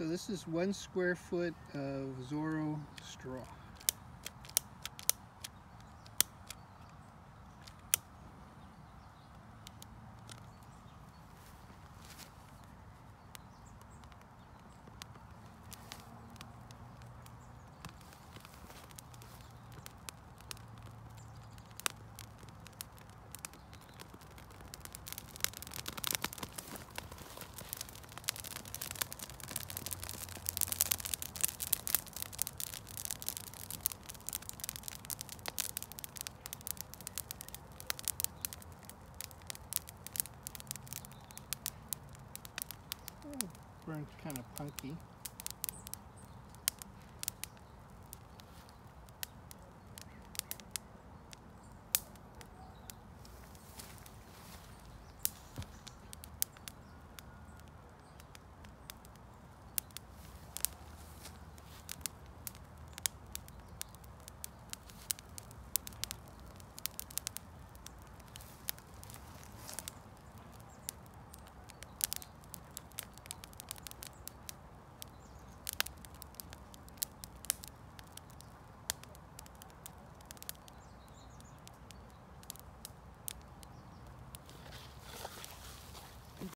So this is one square foot of Zorro straw. Burnt kind of punky.